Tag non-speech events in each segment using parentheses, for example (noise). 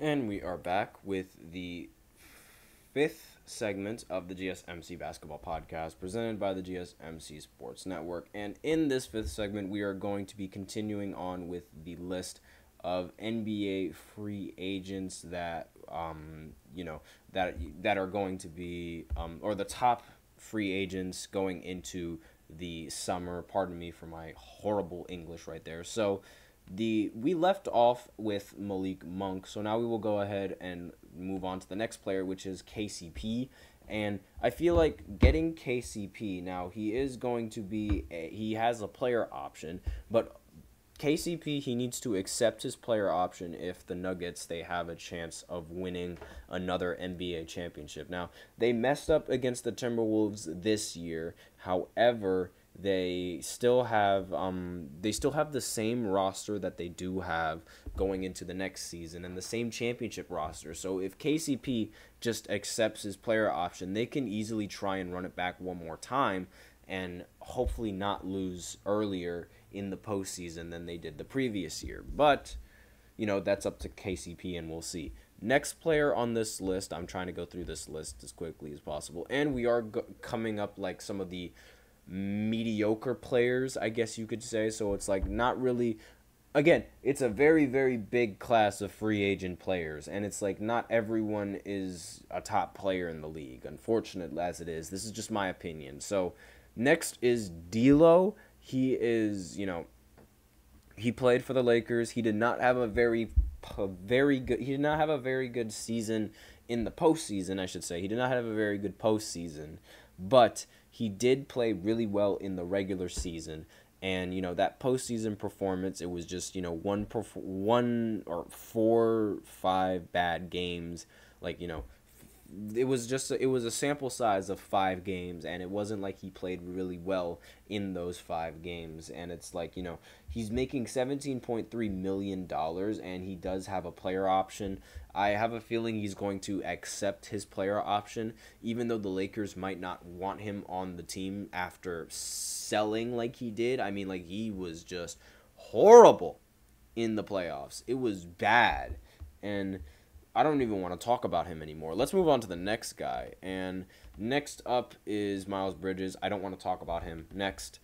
And we are back with the fifth segment of the GSMC Basketball Podcast presented by the GSMC Sports Network. And in this fifth segment, we are going to be continuing on with the list of NBA free agents that um, you know that that are going to be um, or the top free agents going into the summer. Pardon me for my horrible English right there. So the we left off with Malik Monk, so now we will go ahead and move on to the next player, which is KCP. And I feel like getting KCP now, he is going to be a, he has a player option, but KCP he needs to accept his player option if the Nuggets they have a chance of winning another NBA championship. Now, they messed up against the Timberwolves this year. However, they still have um, they still have the same roster that they do have going into the next season and the same championship roster. So if KCP just accepts his player option, they can easily try and run it back one more time and hopefully not lose earlier in the postseason than they did the previous year. But you know that's up to KCP and we'll see. Next player on this list, I'm trying to go through this list as quickly as possible, and we are coming up like some of the mediocre players, I guess you could say. So it's like not really. Again, it's a very, very big class of free agent players, and it's like not everyone is a top player in the league, unfortunate as it is. This is just my opinion. So, next is D'Lo. He is, you know, he played for the Lakers. He did not have a very, very good. He did not have a very good season in the postseason, I should say. He did not have a very good postseason, but he did play really well in the regular season. And you know that postseason performance, it was just you know one perf- one or four five bad games, like you know it was just a, it was a sample size of five games and it wasn't like he played really well in those five games. And it's like you know he's making 17.3 million dollars and he does have a player option. I have a feeling he's going to accept his player option even though the lakers might not want him on the team after selling like he did. I mean like he was just horrible in the playoffs. It was bad. And I don't even want to talk about him anymore. Let's move on to the next guy. And next up is Miles Bridges. I don't want to talk about him. Next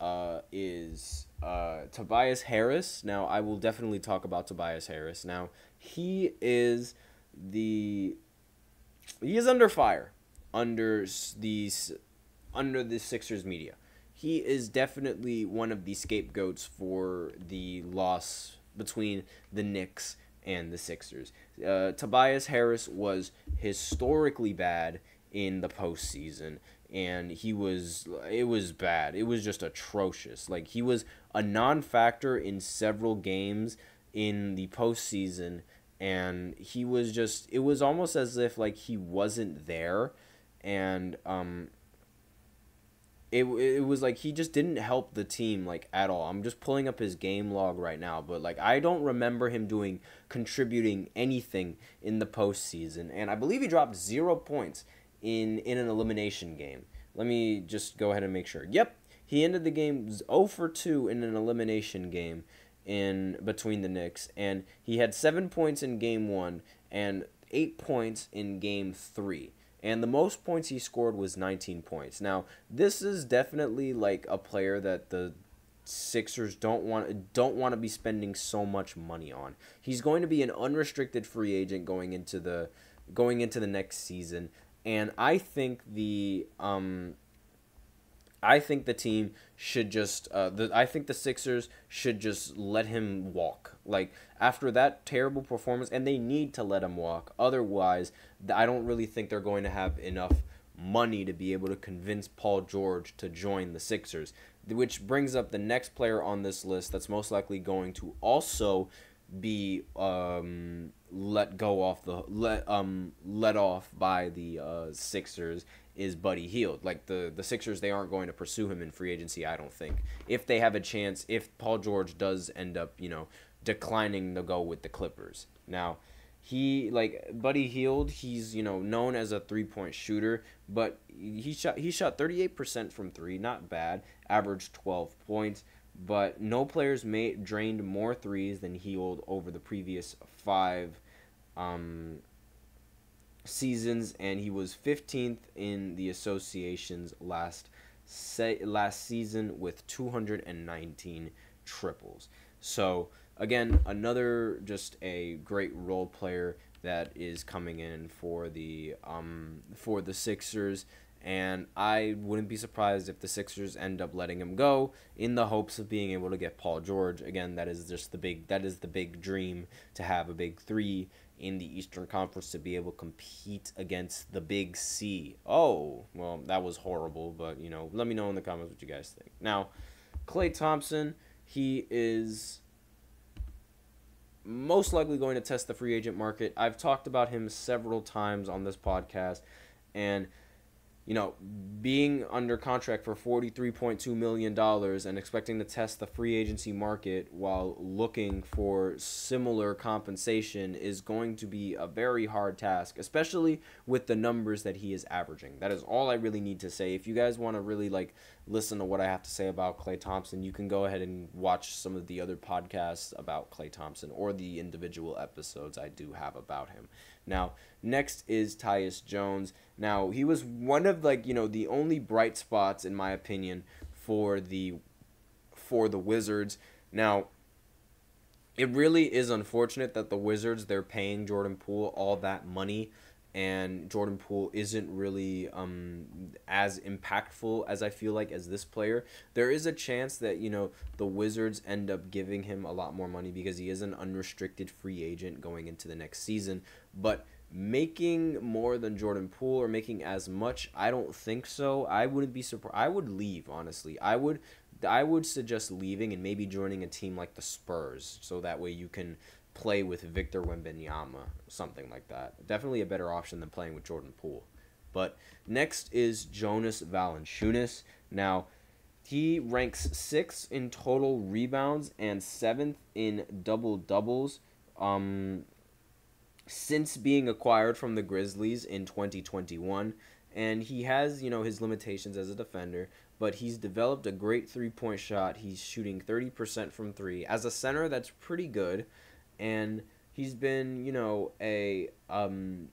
uh, is uh, Tobias Harris. Now, I will definitely talk about Tobias Harris. Now, he is the he is under fire under these under the Sixers media. He is definitely one of the scapegoats for the loss between the Knicks and the Sixers. Uh, Tobias Harris was historically bad in the postseason, and he was it was bad. It was just atrocious. Like he was a non-factor in several games in the postseason, and he was just it was almost as if like he wasn't there, and um, it, it was like he just didn't help the team like at all. I'm just pulling up his game log right now, but like I don't remember him doing contributing anything in the postseason, and I believe he dropped zero points in in an elimination game. Let me just go ahead and make sure. Yep, he ended the game 0 for 2 in an elimination game in between the Knicks, and he had seven points in game one and eight points in game three and the most points he scored was 19 points. Now, this is definitely like a player that the Sixers don't want don't want to be spending so much money on. He's going to be an unrestricted free agent going into the going into the next season, and I think the um I think the team should just uh, the I think the Sixers should just let him walk. Like after that terrible performance and they need to let him walk. Otherwise, I don't really think they're going to have enough money to be able to convince Paul George to join the Sixers. Which brings up the next player on this list that's most likely going to also be um, let go off the let um let off by the uh, Sixers is Buddy Hield. Like the the Sixers, they aren't going to pursue him in free agency. I don't think. If they have a chance, if Paul George does end up, you know, declining to go with the Clippers. Now, he like Buddy Hield, he's you know known as a three point shooter, but he shot he shot thirty eight percent from three, not bad. Averaged twelve points, but no players made drained more threes than Hield over the previous five um, seasons, and he was 15th in the association's last se- last season with 219 triples. So again, another just a great role player that is coming in for the um, for the Sixers and I wouldn't be surprised if the Sixers end up letting him go in the hopes of being able to get Paul George. Again, that is just the big that is the big dream to have a big 3 in the Eastern Conference to be able to compete against the Big C. Oh, well, that was horrible, but you know, let me know in the comments what you guys think. Now, Klay Thompson, he is most likely going to test the free agent market. I've talked about him several times on this podcast and you know, being under contract for $43.2 million and expecting to test the free agency market while looking for similar compensation is going to be a very hard task, especially with the numbers that he is averaging. That is all I really need to say. If you guys want to really like listen to what I have to say about Klay Thompson, you can go ahead and watch some of the other podcasts about Klay Thompson or the individual episodes I do have about him. Now, next is Tyus Jones. Now, he was one of like, you know, the only bright spots in my opinion for the for the Wizards. Now, it really is unfortunate that the Wizards they're paying Jordan Poole all that money and Jordan Poole isn't really um, as impactful as I feel like as this player. There is a chance that you know the Wizards end up giving him a lot more money because he is an unrestricted free agent going into the next season. But making more than Jordan Poole or making as much, I don't think so. I wouldn't be surprised. I would leave honestly. I would. I would suggest leaving and maybe joining a team like the Spurs, so that way you can play with Victor Wembanyama, something like that. Definitely a better option than playing with Jordan Poole. But next is Jonas Valanciunas. Now, he ranks sixth in total rebounds and seventh in double doubles. Um, since being acquired from the Grizzlies in 2021, and he has you know his limitations as a defender, but he's developed a great three point shot. He's shooting 30% from three as a center. That's pretty good and he's been, you know, a um,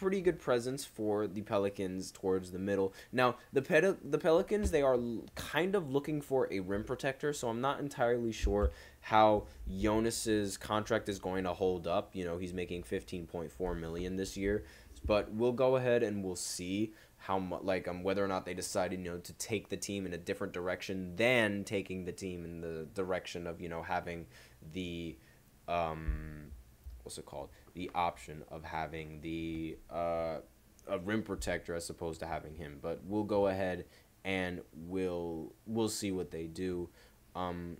pretty good presence for the Pelicans towards the middle. Now, the Pel- the Pelicans they are kind of looking for a rim protector, so I'm not entirely sure how Jonas's contract is going to hold up. You know, he's making 15.4 million this year, but we'll go ahead and we'll see how much like um whether or not they decided you know to take the team in a different direction than taking the team in the direction of you know having the um, what's it called? The option of having the uh, a rim protector as opposed to having him. But we'll go ahead and we'll we'll see what they do. Um,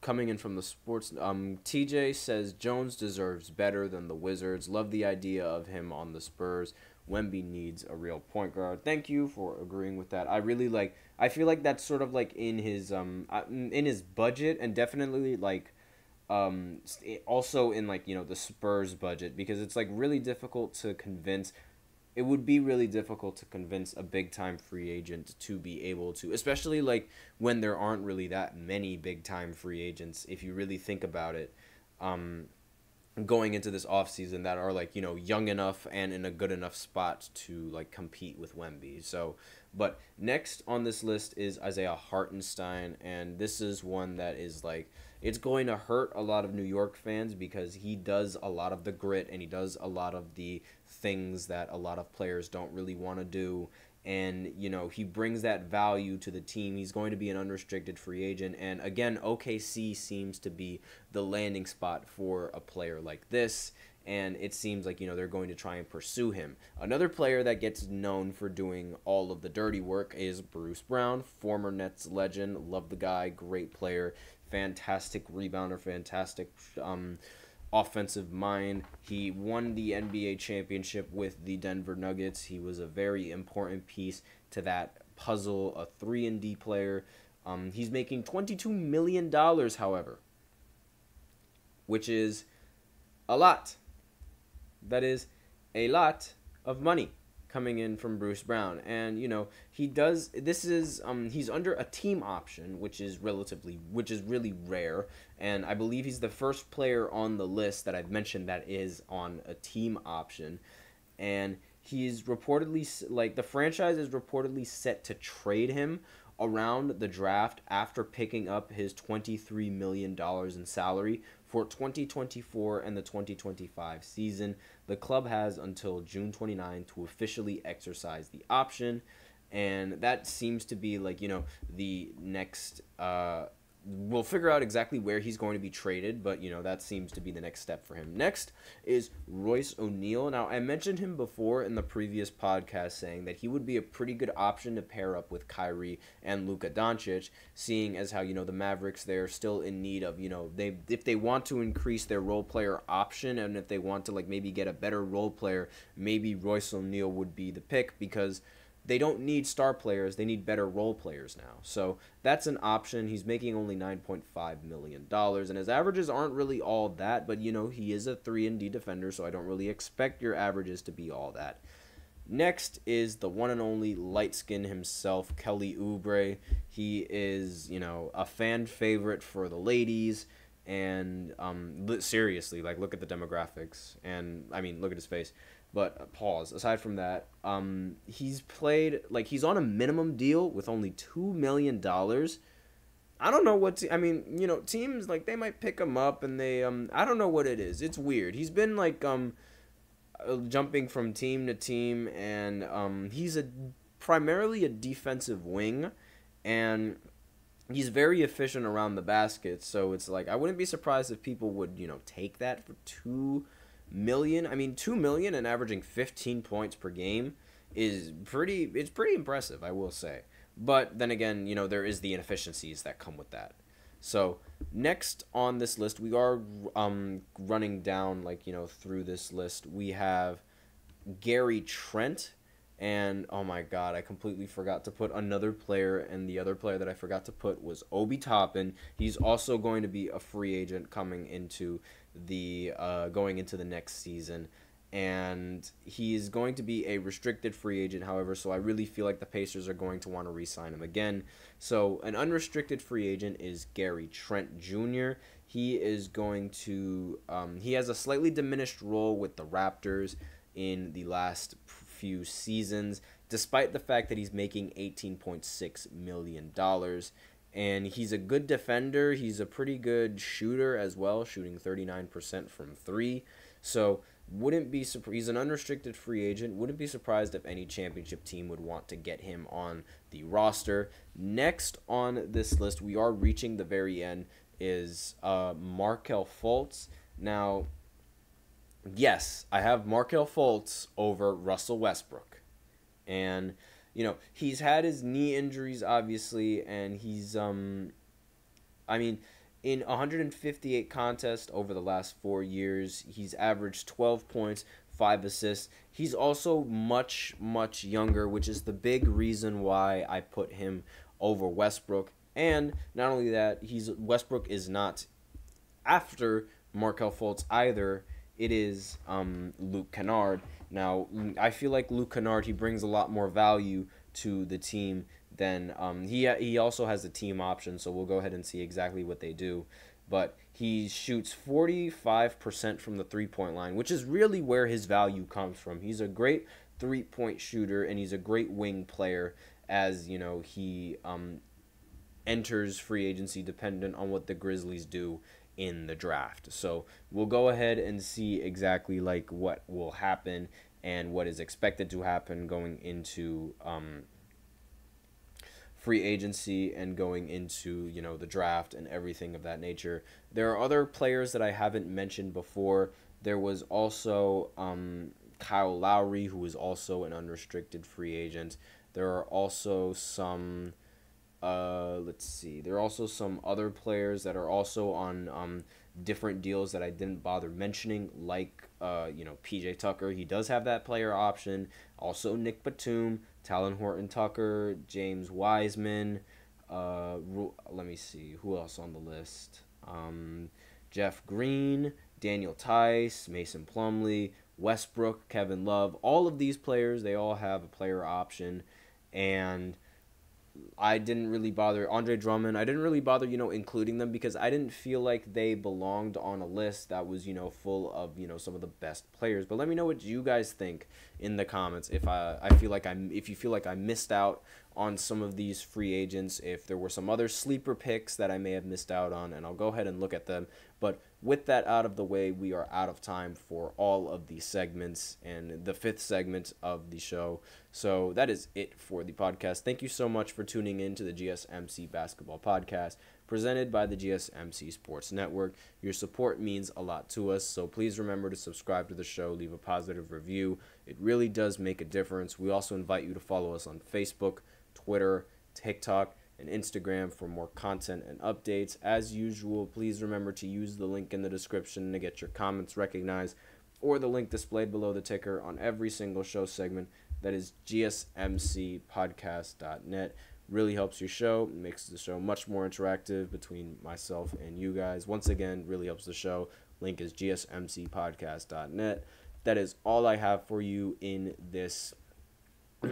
coming in from the sports, um, TJ says Jones deserves better than the Wizards. Love the idea of him on the Spurs. Wemby needs a real point guard. Thank you for agreeing with that. I really like. I feel like that's sort of like in his um uh, in his budget and definitely like um, also in like you know the Spurs budget because it's like really difficult to convince. It would be really difficult to convince a big time free agent to be able to, especially like when there aren't really that many big time free agents. If you really think about it, um, going into this offseason that are like you know young enough and in a good enough spot to like compete with Wemby. So, but next on this list is Isaiah Hartenstein, and this is one that is like it's going to hurt a lot of New York fans because he does a lot of the grit and he does a lot of the things that a lot of players don't really want to do. And, you know, he brings that value to the team. He's going to be an unrestricted free agent. And again, OKC seems to be the landing spot for a player like this and it seems like you know they're going to try and pursue him. Another player that gets known for doing all of the dirty work is Bruce Brown, former Nets legend. Love the guy, great player fantastic rebounder, fantastic um, offensive mind. He won the NBA championship with the Denver Nuggets. He was a very important piece to that puzzle, a 3 and D player. Um, he's making $22 million, however, which is a lot. That is a lot of money. Coming in from Bruce Brown. And, you know, he does this is um he's under a team option, which is relatively which is really rare. And I believe he's the first player on the list that I've mentioned that is on a team option. And he's reportedly like the franchise is reportedly set to trade him around the draft after picking up his $23 million in salary for 2024 and the 2025 season. The club has until June 29 to officially exercise the option. And that seems to be like, you know, the next uh, we'll figure out exactly where he's going to be traded, but you know that seems to be the next step for him. Next is Royce O'Neal. Now I mentioned him before in the previous podcast, saying that he would be a pretty good option to pair up with Kyrie and Luka Doncic, seeing as how you know the Mavericks they're still in need of you know they if they want to increase their role player option and if they want to like maybe get a better role player, maybe Royce O'Neal would be the pick because they don't need star players, they need better role players now. So that's an option. He's making only 9.5 million dollars and his averages aren't really all that, but you know, he is a 3 and D defender, so I don't really expect your averages to be all that. Next is the one and only light skin himself, Kelly Oubre. He is, you know, a fan favorite for the ladies. And um, seriously, like, look at the demographics. And, I mean, look at his face. But uh, pause. Aside from that, um, he's played like he's on a minimum deal with only two million dollars. I don't know what te- I mean. You know, teams like they might pick him up and they um I don't know what it is. It's weird. He's been like um uh, jumping from team to team and um he's a primarily a defensive wing and he's very efficient around the basket. So it's like I wouldn't be surprised if people would you know take that for two million. I mean, two million and averaging 15 points per game is pretty. It's pretty impressive, I will say. But then again, you know, there is the inefficiencies that come with that. So next on this list, we are um, running down like you know through this list. We have Gary Trent, and oh my god, I completely forgot to put another player, and the other player that I forgot to put was Obi Toppin. He's also going to be a free agent coming into the uh, going into the next season. And he's going to be a restricted free agent, however, so I really feel like the Pacers are going to want to re sign him again. So, an unrestricted free agent is Gary Trent Jr. He is going to, um, he has a slightly diminished role with the Raptors in the last few seasons, despite the fact that he's making $18.6 million and he's a good defender. He's a pretty good shooter as well, shooting 39% from 3. So, wouldn't be surprised. He's an unrestricted free agent. Wouldn't be surprised if any championship team would want to get him on the roster. Next on this list, we are reaching the very end is uh Markelle Fultz. Now, yes, I have Markelle Fultz over Russell Westbrook. And you know, he's had his knee injuries obviously, and he's um, I mean, in 158 contests over the last four years, he's averaged 12 points, five assists. He's also much much younger, which is the big reason why I put him over Westbrook. And not only that, he's Westbrook is not after Markelle Fultz either. It is um, Luke Kennard now, I feel like Luke Kennard he brings a lot more value to the team than um, he he also has a team option, so we'll go ahead and see exactly what they do. But he shoots 45% from the three point line, which is really where his value comes from. He's a great three point shooter and he's a great wing player as you know he um, enters free agency dependent on what the Grizzlies do in the draft. So we'll go ahead and see exactly like what will happen and what is expected to happen going into um, free agency and going into you know the draft and everything of that nature. There are other players that I haven't mentioned before. There was also um, Kyle Lowry, who is also an unrestricted free agent. There are also some uh, let's see. There are also some other players that are also on um, different deals that I didn't bother mentioning, like uh, you know PJ Tucker. He does have that player option. Also Nick Batum, Talen Horton Tucker, James Wiseman. Uh, let me see who else on the list. Um, Jeff Green Daniel Theis, Mason Plumlee, Westbrook, Kevin Love, all of these players, they all have a player option. And I didn't really bother Andre Drummond. I didn't really bother, you know, including them because I didn't feel like they belonged on a list that was, you know, full of, you know, some of the best players. But let me know what you guys think in the comments if I I feel like I'm if you feel like I missed out on some of these free agents, if there were some other sleeper picks that I may have missed out on, and I'll go ahead and look at them. But with that out of the way, we are out of time for all of the segments and the fifth segment of the show. So that is it for the podcast. Thank you so much for tuning in to the GSMC Basketball Podcast presented by the GSMC Sports Network. Your support means a lot to us, so please remember to subscribe to the show, leave a positive review. It really does make a difference. We also invite you to follow us on Facebook, Twitter, TikTok, and Instagram for more content and updates. As usual, please remember to use the link in the description to get your comments recognized or the link displayed below the ticker on every single show segment. That is gsmcpodcast.net. Really helps your show, makes the show much more interactive between myself and you guys. Once again, really helps the show. Link is gsmcpodcast.net. That is all I have for you in this (clears throat)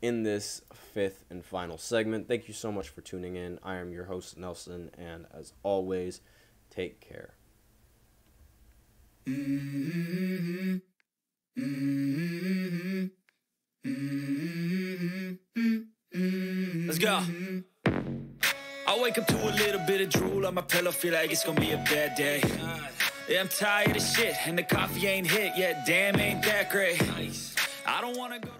in this fifth and final segment. Thank you so much for tuning in. I am your host, Nelson, and as always, take care. Let's go. I wake up to a little bit of drool on my pillow, feel like it's gonna be a bad day. Yeah, I'm tired of shit, and the coffee ain't hit yet. Damn, ain't that great. I don't wanna go.